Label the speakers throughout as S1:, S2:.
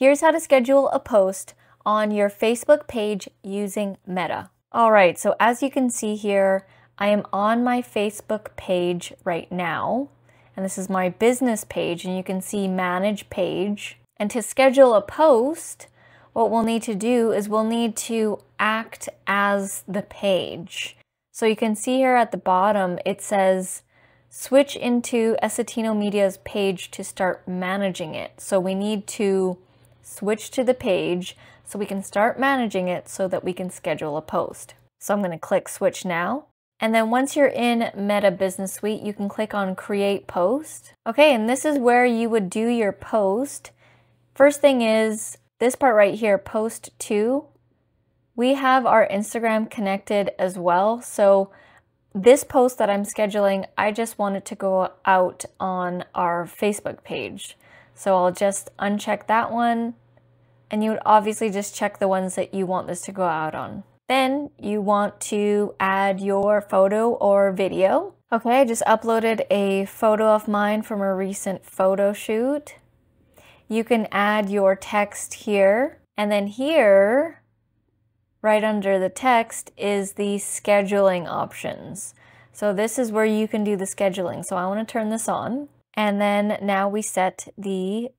S1: Here's how to schedule a post on your Facebook page using Meta. All right, so as you can see here, I am on my Facebook page right now, and this is my business page, and you can see manage page. And to schedule a post, what we'll need to do is we'll need to act as the page. So you can see here at the bottom, it says switch into Essetino Media's page to start managing it. So we need to switch to the page so we can start managing it so that we can schedule a post. So I'm going to click switch now. And then once you're in Meta Business Suite, you can click on create post. Okay, and this is where you would do your post. First thing is this part right here, post to. We have our Instagram connected as well. So this post that I'm scheduling, I just want it to go out on our Facebook page. So I'll just uncheck that one and you would obviously just check the ones that you want this to go out on. Then you want to add your photo or video. Okay, I just uploaded a photo of mine from a recent photo shoot. You can add your text here. And then here, right under the text, is the scheduling options. So this is where you can do the scheduling. So I want to turn this on. And then now we set the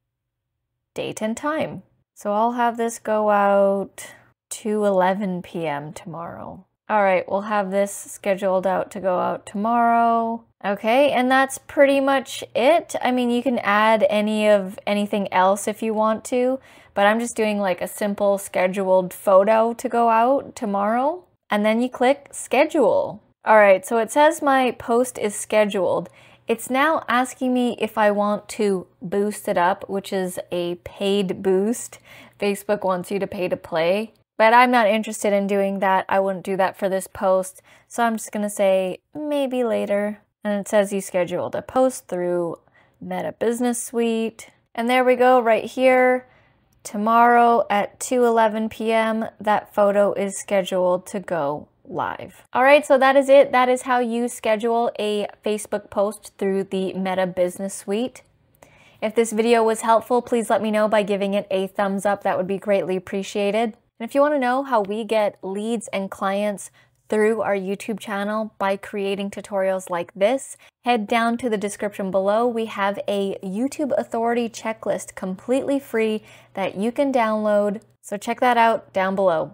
S1: date and time. So I'll have this go out to 11 p.m. tomorrow. All right, we'll have this scheduled out to go out tomorrow. Okay, and that's pretty much it. I mean, you can add any of anything else if you want to, but I'm just doing like a simple scheduled photo to go out tomorrow. And then you click schedule. All right, so it says my post is scheduled. It's now asking me if I want to boost it up, which is a paid boost. Facebook wants you to pay to play. But I'm not interested in doing that. I wouldn't do that for this post. So I'm just going to say maybe later. And it says you scheduled a post through Meta Business Suite. And there we go right here. Tomorrow at 2.11 p.m. that photo is scheduled to go live. All right, so that is it. That is how you schedule a Facebook post through the Meta Business Suite. If this video was helpful, please let me know by giving it a thumbs up. That would be greatly appreciated. And if you want to know how we get leads and clients through our YouTube channel by creating tutorials like this, head down to the description below. We have a YouTube authority checklist completely free that you can download. So check that out down below.